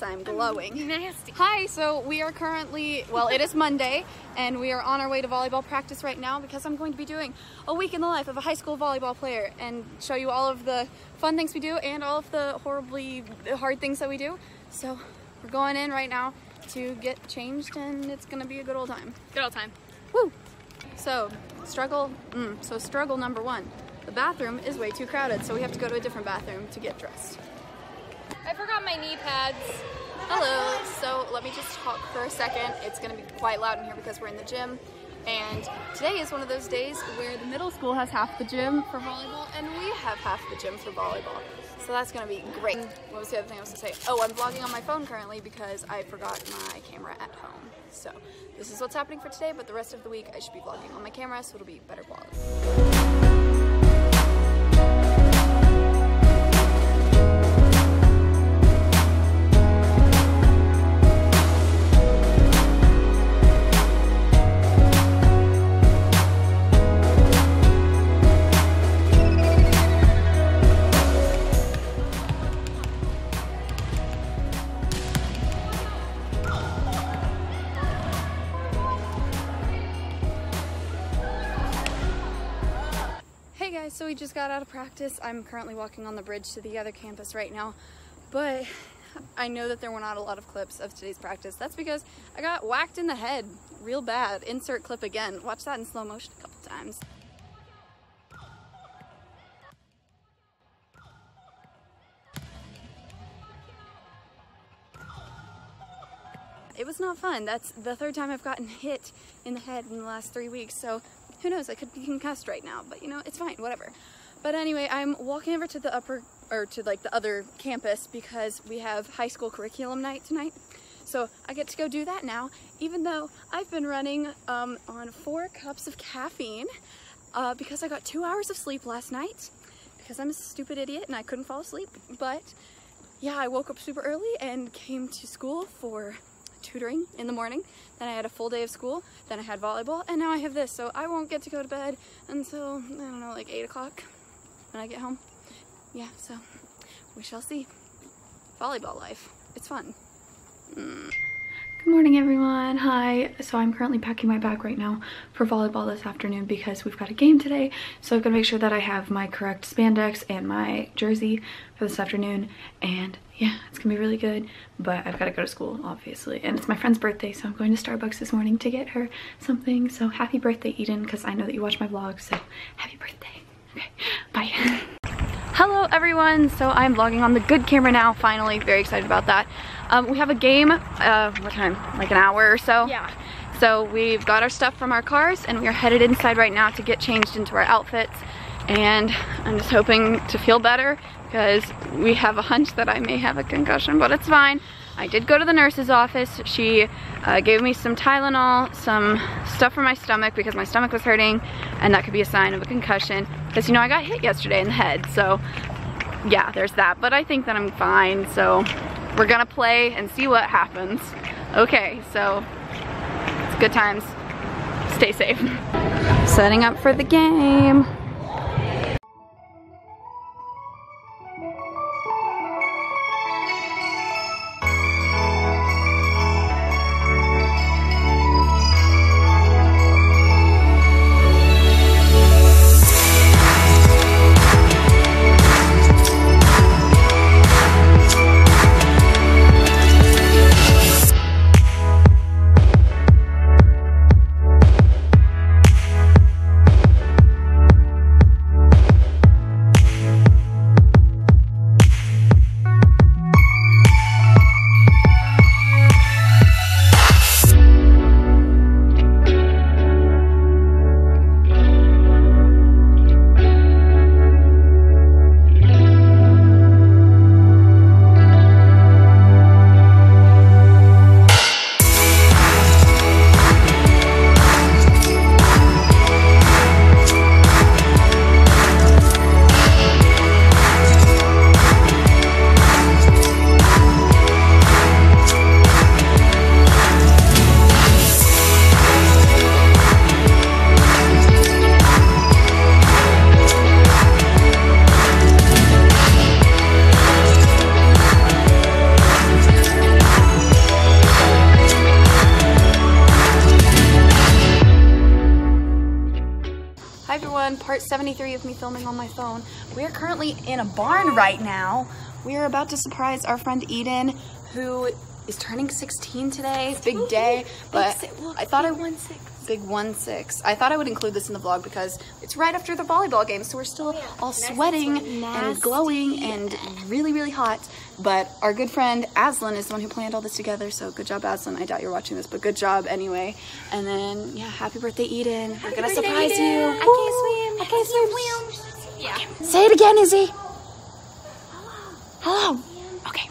Yes, I'm glowing. Nasty. Hi, so we are currently, well, it is Monday, and we are on our way to volleyball practice right now because I'm going to be doing a week in the life of a high school volleyball player and show you all of the fun things we do and all of the horribly hard things that we do. So we're going in right now to get changed, and it's gonna be a good old time. Good old time. Woo! So, struggle, mm, so struggle number one. The bathroom is way too crowded, so we have to go to a different bathroom to get dressed. I forgot my knee pads. Hello, so let me just talk for a second. It's gonna be quite loud in here because we're in the gym. And today is one of those days where the middle school has half the gym for volleyball and we have half the gym for volleyball. So that's gonna be great. What was the other thing I was gonna say? Oh, I'm vlogging on my phone currently because I forgot my camera at home. So this is what's happening for today, but the rest of the week I should be vlogging on my camera, so it'll be better vlogs. Guys, so we just got out of practice. I'm currently walking on the bridge to the other campus right now, but I know that there were not a lot of clips of today's practice. That's because I got whacked in the head real bad. Insert clip again. Watch that in slow motion a couple times. It was not fun. That's the third time I've gotten hit in the head in the last three weeks, so who knows, I could be concussed right now, but you know, it's fine, whatever. But anyway, I'm walking over to the upper, or to like the other campus because we have high school curriculum night tonight. So I get to go do that now, even though I've been running um, on four cups of caffeine uh, because I got two hours of sleep last night because I'm a stupid idiot and I couldn't fall asleep. But yeah, I woke up super early and came to school for tutoring in the morning. Then I had a full day of school. Then I had volleyball, and now I have this. So I won't get to go to bed until I don't know, like eight o'clock when I get home. Yeah, so we shall see. Volleyball life. It's fun. Mm. Good morning everyone. Hi. So I'm currently packing my bag right now for volleyball this afternoon because we've got a game today. So I'm gonna make sure that I have my correct spandex and my jersey for this afternoon. And yeah, it's gonna be really good, but I've gotta go to school obviously. And it's my friend's birthday, so I'm going to Starbucks this morning to get her something. So happy birthday Eden, because I know that you watch my vlog, so happy birthday. Okay, bye. Hello everyone, so I'm vlogging on the good camera now, finally, very excited about that. Um, we have a game, uh, what time, like an hour or so? Yeah. So we've got our stuff from our cars and we are headed inside right now to get changed into our outfits. And I'm just hoping to feel better because we have a hunch that I may have a concussion, but it's fine. I did go to the nurse's office. She uh, gave me some Tylenol, some stuff for my stomach because my stomach was hurting and that could be a sign of a concussion. Because you know I got hit yesterday in the head, so yeah, there's that. But I think that I'm fine, so we're gonna play and see what happens. Okay, so it's good times. Stay safe. Setting up for the game. Filming on my phone. We are currently in a barn right now. We are about to surprise our friend Eden, who is turning 16 today. Big day, but I thought I won six. Big one six. I thought I would include this in the vlog because it's right after the volleyball game, so we're still oh, all sweating and glowing and really, really hot. But our good friend Aslan is the one who planned all this together, so good job, Aslan. I doubt you're watching this, but good job anyway. And then, yeah, happy birthday, Eden. We're gonna surprise you. I can't swim. I can't. Yeah. Say it again, Izzy. Oh, Hello. Hello. Okay,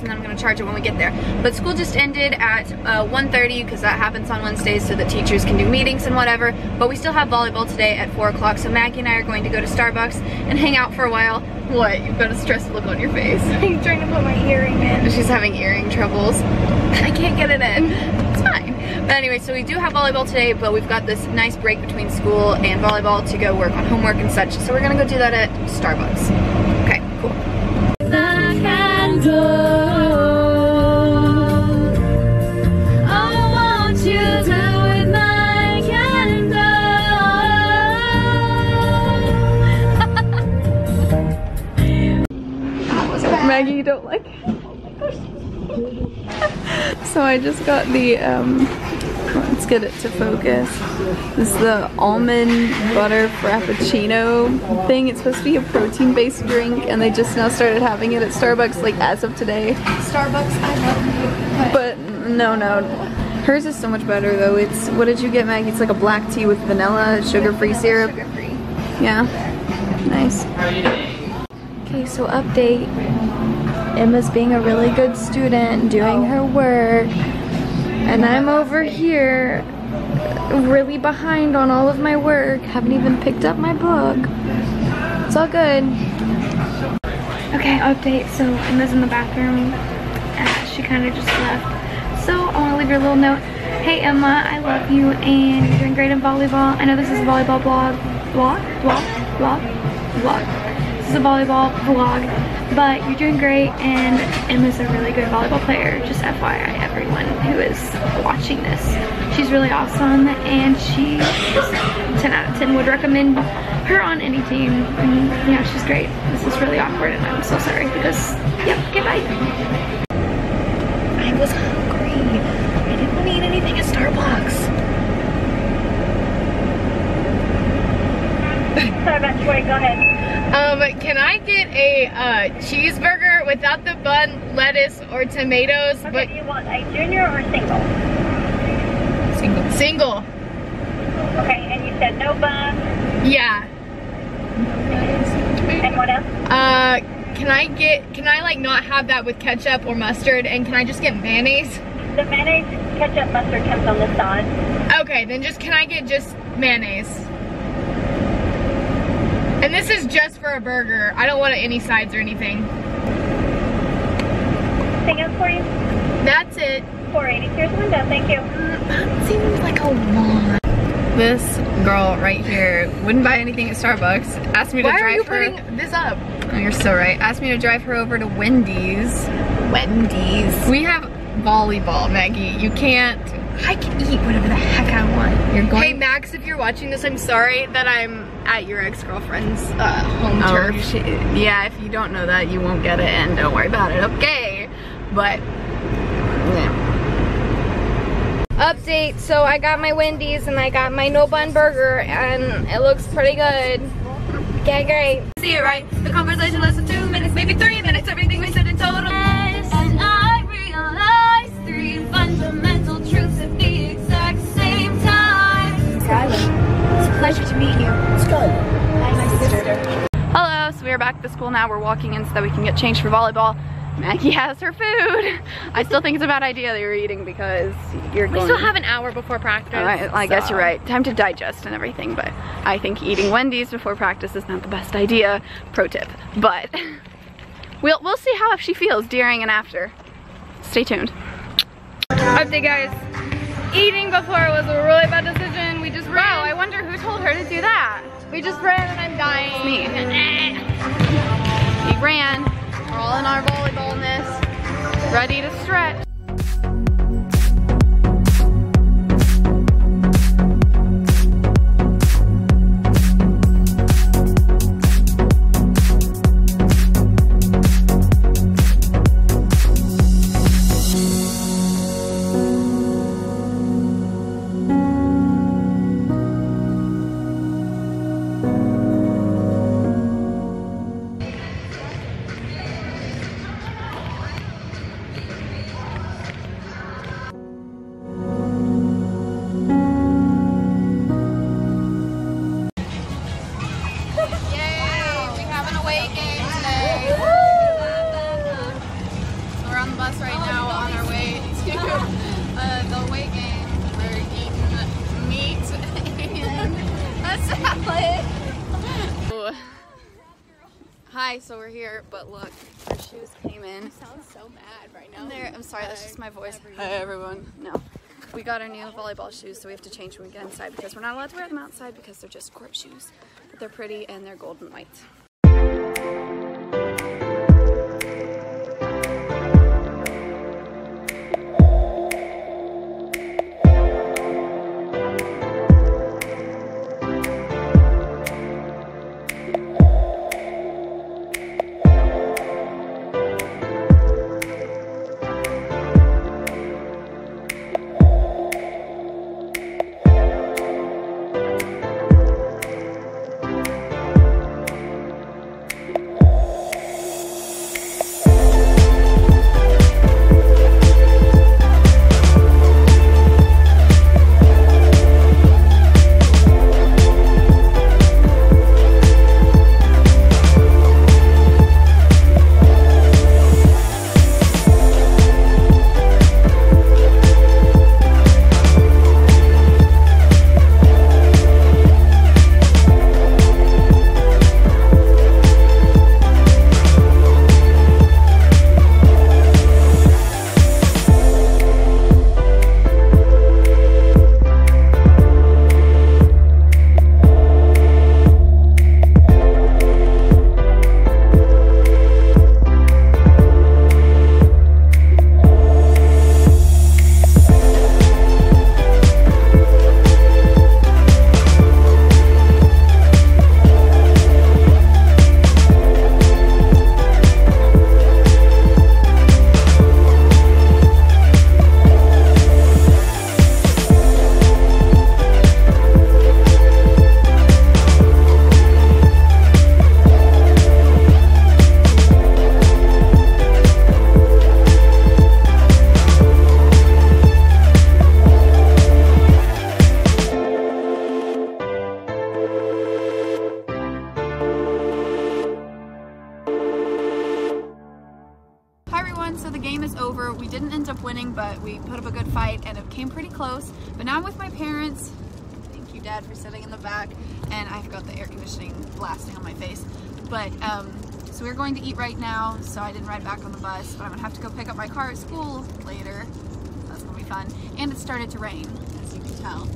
and then I'm gonna charge it when we get there. But school just ended at uh, 1.30 because that happens on Wednesdays so that teachers can do meetings and whatever. But we still have volleyball today at 4 o'clock. So Maggie and I are going to go to Starbucks and hang out for a while. What? You've got a stressed look on your face. I'm trying to put my earring in. She's having earring troubles. I can't get it in. It's fine. But anyway, so we do have volleyball today, but we've got this nice break between school and volleyball to go work on homework and such. So we're gonna go do that at Starbucks. Okay, cool. Maggie, you don't like So I just got the, um, let's get it to focus. This is the almond butter frappuccino thing. It's supposed to be a protein-based drink and they just now started having it at Starbucks like as of today. Starbucks, I love you. But no, no. Hers is so much better though. It's, what did you get Maggie? It's like a black tea with vanilla, sugar-free syrup. Sugar-free. Yeah, nice. Okay, so update. Emma's being a really good student, doing her work, and I'm over here really behind on all of my work. Haven't even picked up my book. It's all good. Okay, update. So Emma's in the bathroom. Uh, she kind of just left. So I want to leave her a little note. Hey Emma, I love you and you're doing great in volleyball. I know this is a volleyball blog, blog, blog, blog, blog. This is a volleyball vlog, but you're doing great and Emma's a really good volleyball player. Just FYI, everyone who is watching this. She's really awesome and she 10 out of 10 would recommend her on any team. And yeah, she's great. This is really awkward and I'm so sorry because, yep, okay, bye. I was hungry. I didn't want to eat anything at Starbucks. Sorry about Troy, go ahead. Um, can I get a uh, cheeseburger without the bun, lettuce, or tomatoes? Okay, do you want a junior or single? Single. Single. Okay, and you said no bun, Yeah. and what else? Uh, can I get? Can I like not have that with ketchup or mustard? And can I just get mayonnaise? The mayonnaise, ketchup, mustard comes on the side. Okay, then just can I get just mayonnaise? And this is just for a burger. I don't want any sides or anything. Anything else for you? That's it. 480, here's the window, thank you. Mm, that seems like a lot. This girl right here wouldn't buy anything at Starbucks. Asked me to Why drive are you her. putting this up? Oh, you're so right. Asked me to drive her over to Wendy's. Wendy's. We have volleyball, Maggie. You can't. I can eat whatever the heck I want. You're going. Hey Max, if you're watching this, I'm sorry that I'm at your ex-girlfriend's uh, home Oh, turf. she- yeah, if you don't know that, you won't get it, and don't worry about it, okay? But, yeah. Update, so I got my Wendy's and I got my no bun burger and it looks pretty good. Okay, great. See it right? The conversation lasted two minutes, maybe three minutes, everything we said back the school now. We're walking in so that we can get changed for volleyball. Maggie has her food. I still think it's a bad idea that you're eating because you're We going. still have an hour before practice. Oh, I, I guess you're right. Time to digest and everything, but I think eating Wendy's before practice is not the best idea. Pro tip. But we'll we'll see how she feels during and after. Stay tuned. Update guys. Eating before was a really bad decision. We just ran. Wow, I wonder who told her to do that. we just ran and I'm dying. me. We ran. We're all in our volleyballness, ready to stretch. Hi, so we're here, but look, our shoes came in. sound so mad right now. There, I'm sorry, that's just my voice. Hi everyone. No. We got our new volleyball shoes, so we have to change when we get inside because we're not allowed to wear them outside because they're just court shoes. But they're pretty and they're gold and white. Everyone, so the game is over. We didn't end up winning, but we put up a good fight and it came pretty close. But now I'm with my parents. Thank you, Dad, for sitting in the back. And I've got the air conditioning blasting on my face. But, um, so we're going to eat right now, so I didn't ride back on the bus, but I'm gonna have to go pick up my car at school later. That's gonna be fun. And it started to rain, as you can tell.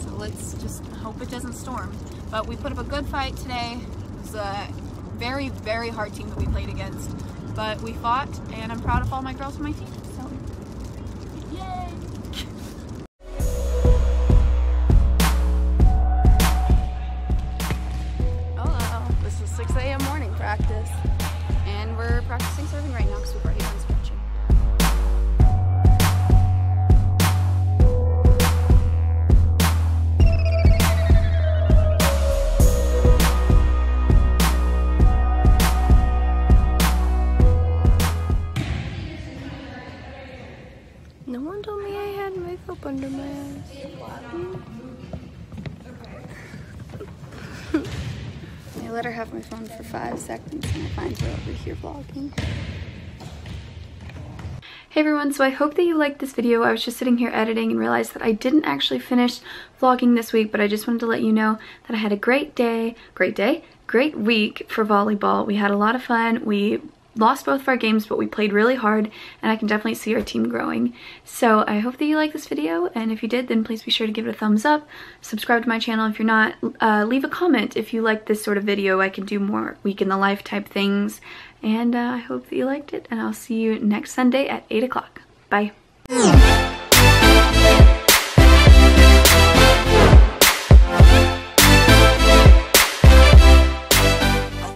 So let's just hope it doesn't storm. But we put up a good fight today. It was a very, very hard team that we played against. But we fought, and I'm proud of all my girls on my team. No one told me I had makeup under my eyes. I let her have my phone for five seconds, and I find her over here vlogging. Hey everyone, so I hope that you liked this video. I was just sitting here editing and realized that I didn't actually finish vlogging this week, but I just wanted to let you know that I had a great day, great day, great week for volleyball. We had a lot of fun. We lost both of our games, but we played really hard and I can definitely see our team growing. So I hope that you like this video and if you did, then please be sure to give it a thumbs up. Subscribe to my channel if you're not. Uh, leave a comment if you like this sort of video. I can do more week in the life type things. And uh, I hope that you liked it and I'll see you next Sunday at 8 o'clock. Bye.